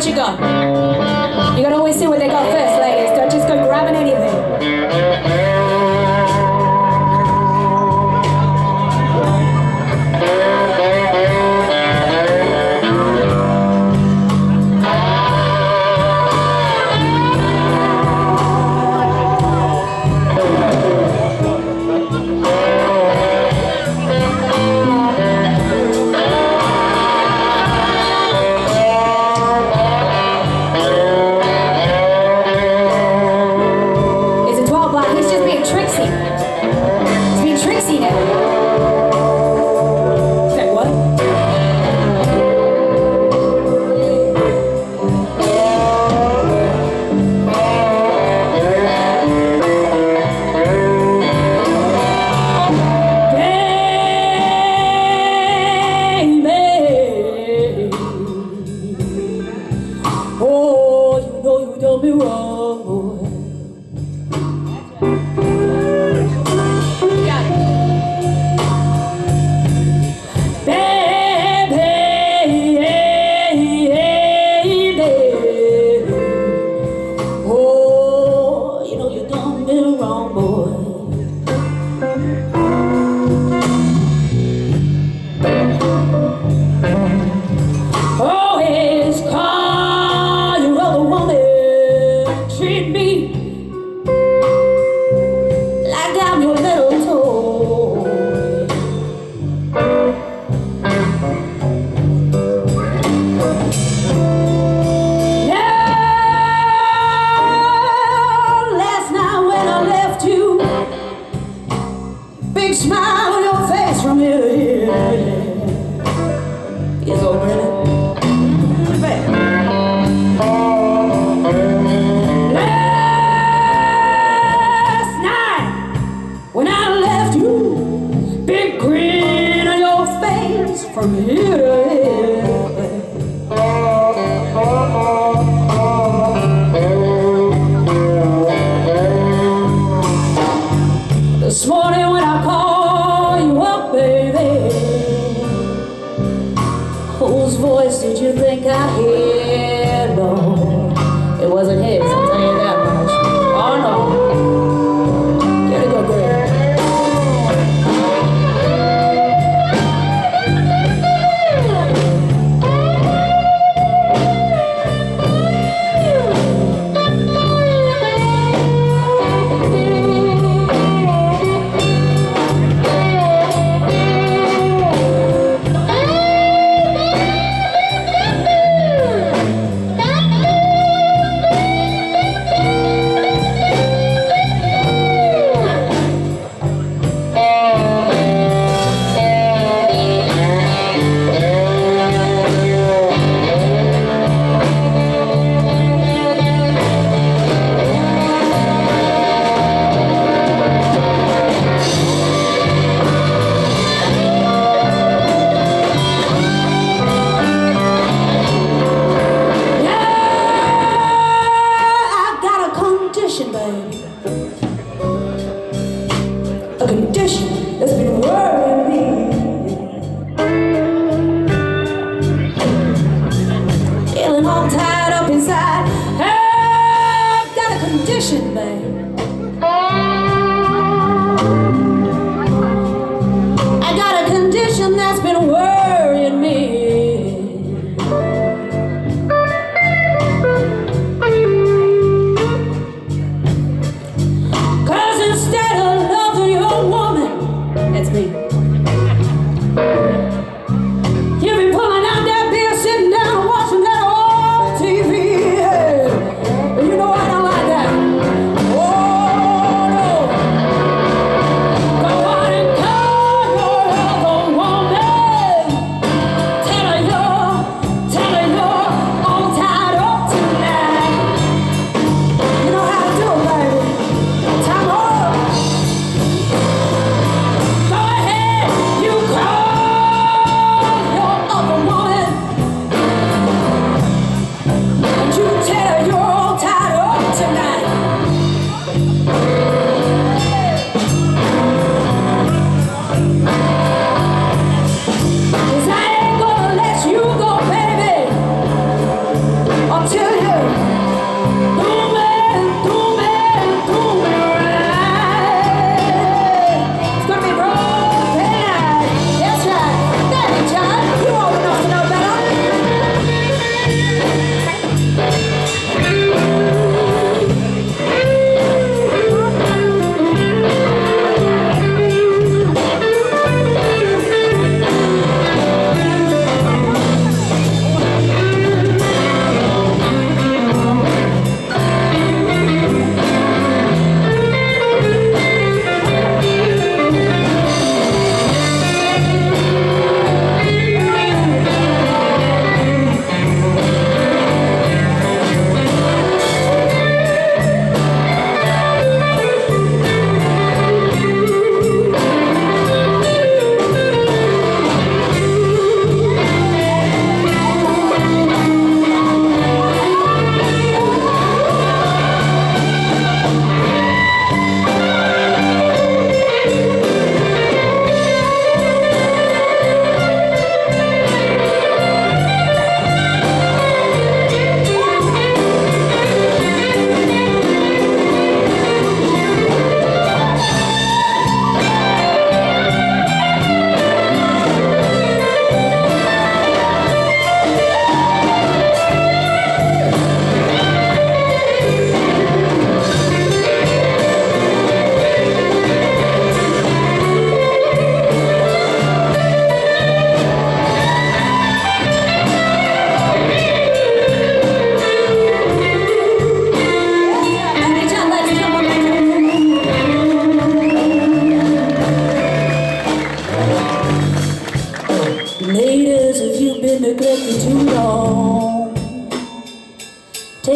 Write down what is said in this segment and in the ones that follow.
where'd you go? You gotta always see what they got first. It wasn't him. a condition that's been worrying me. Feeling all tied up inside. I've got a condition, man.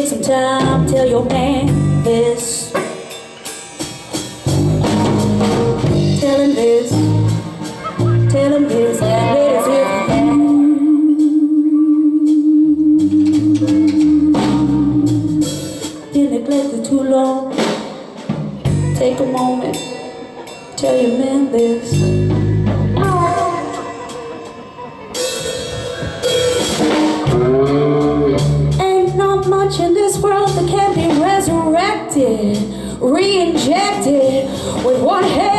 Some time, tell your man this. Tell him this. Tell him this, and hear from him. Been neglected too long. Take a moment, tell your man this. Resurrected, re-injected with one head.